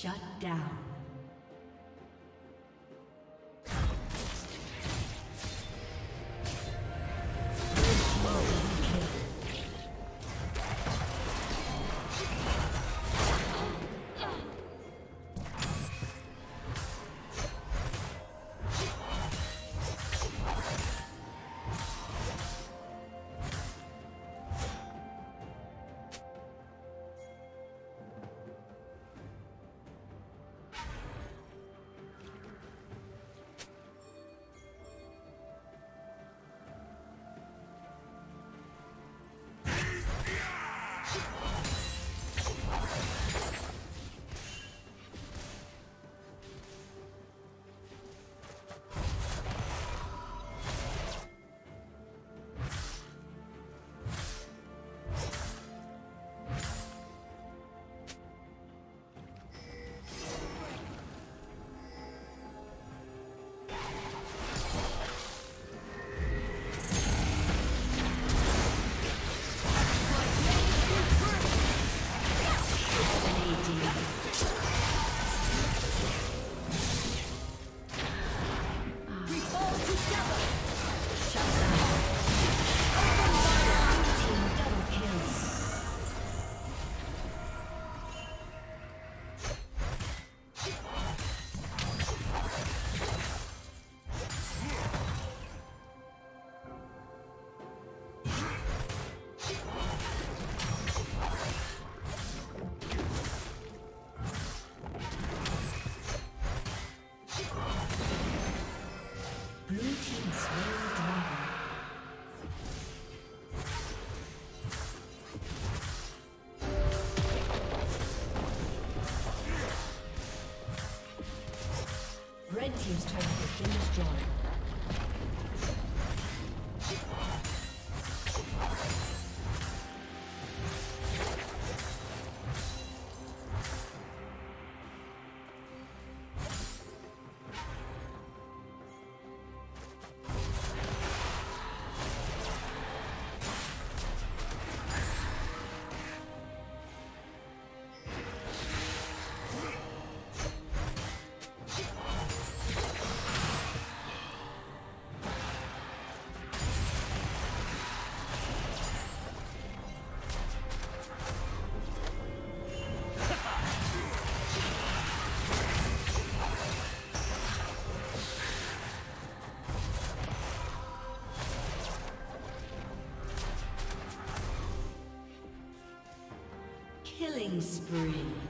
Shut down. Smooth. Killing spree.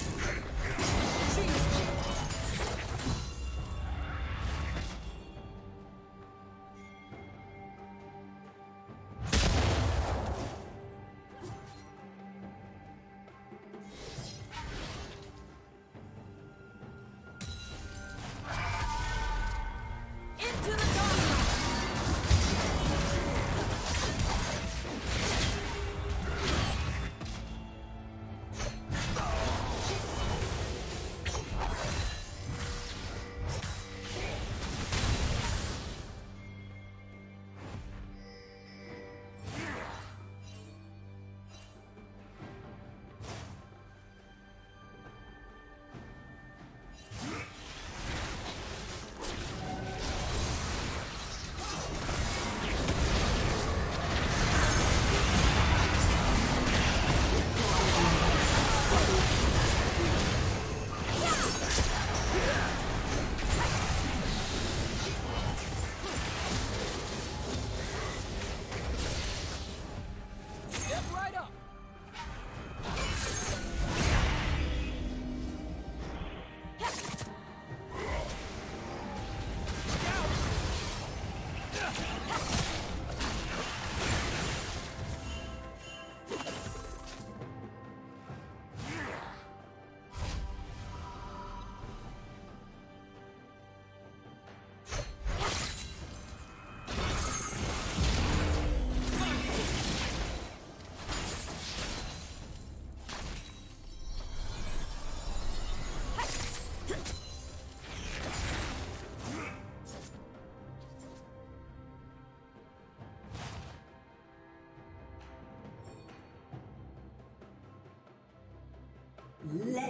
はっ!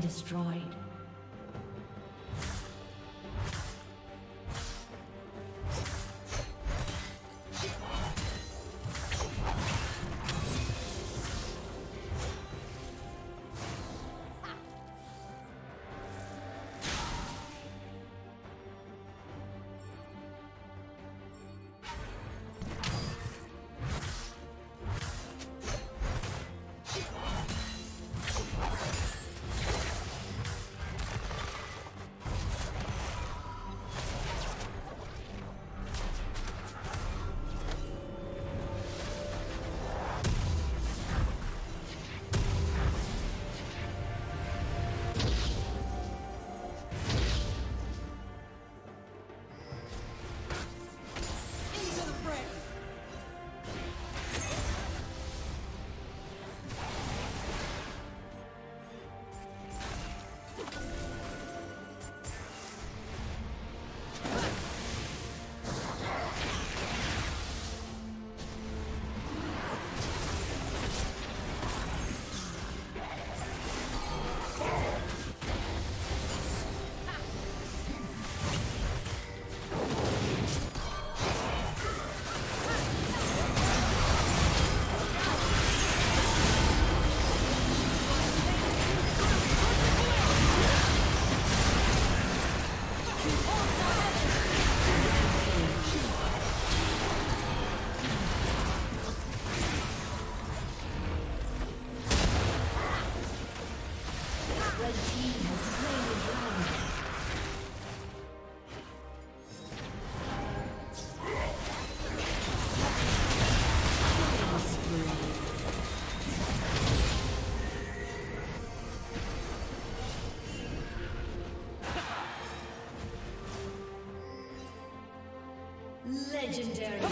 Destroyed. Legendary.